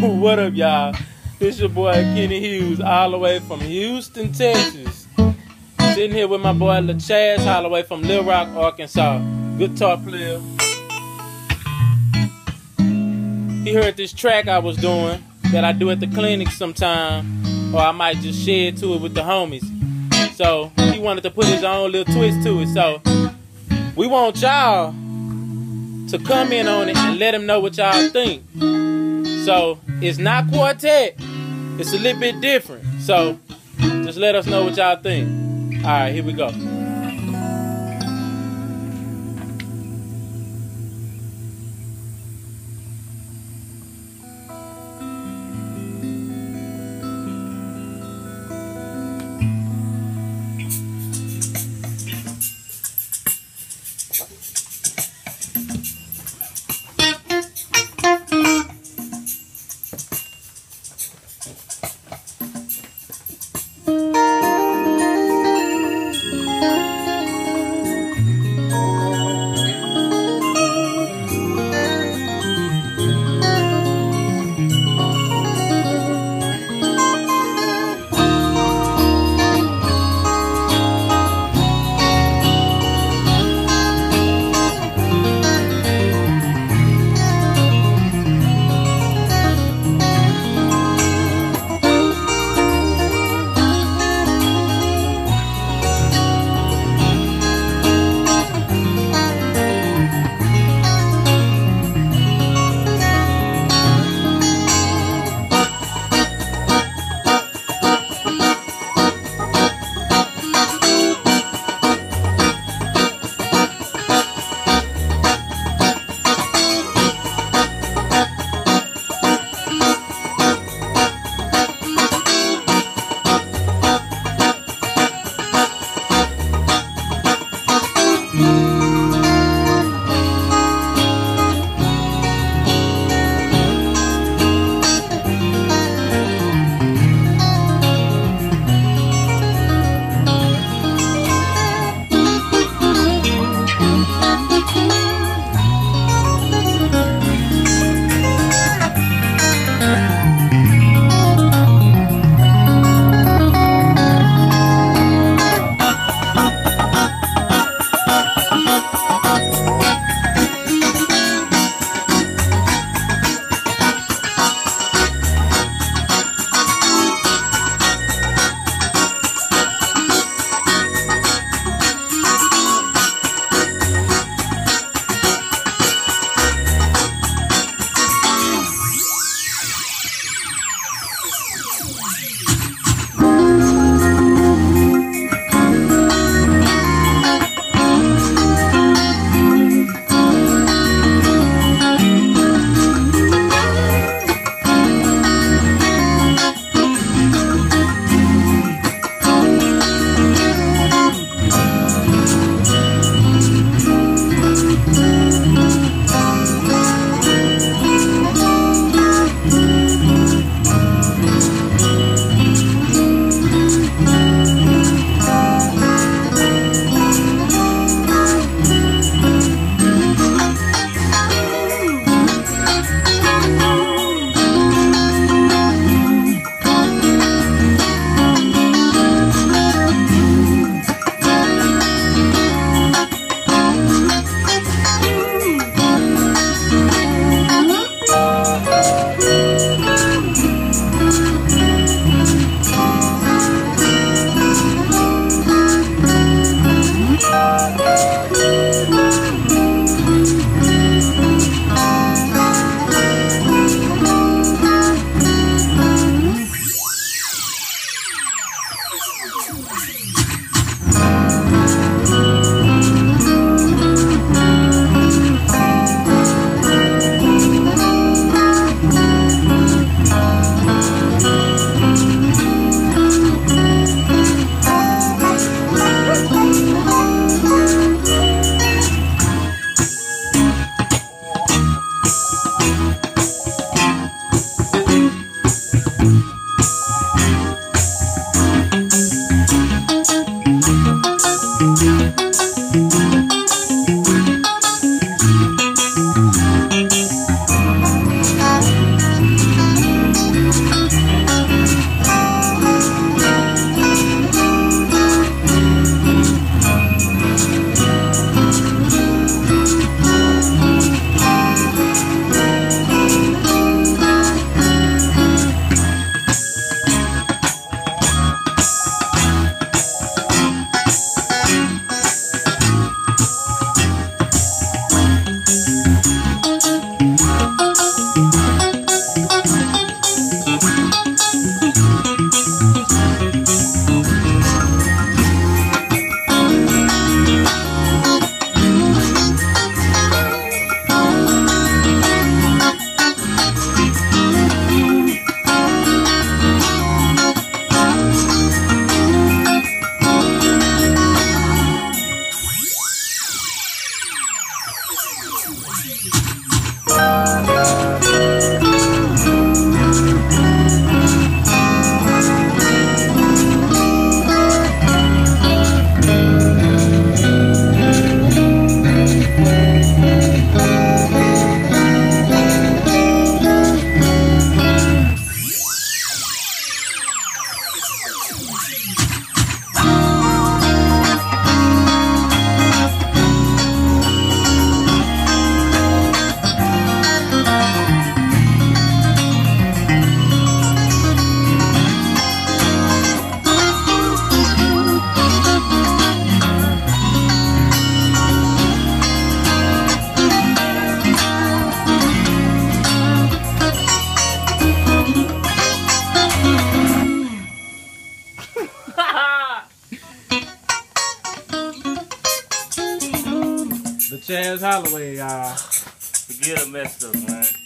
what up, y'all? This your boy Kenny Hughes, all the way from Houston, Texas. Sitting here with my boy LaChaz Holloway from Little Rock, Arkansas. Guitar player. He heard this track I was doing that I do at the clinic sometime, or I might just share it to it with the homies. So he wanted to put his own little twist to it. So we want y'all to come in on it and let him know what y'all think. So it's not quartet. It's a little bit different. So just let us know what y'all think. All right, here we go. Chaz Holloway, y'all. Forget I messed up, man.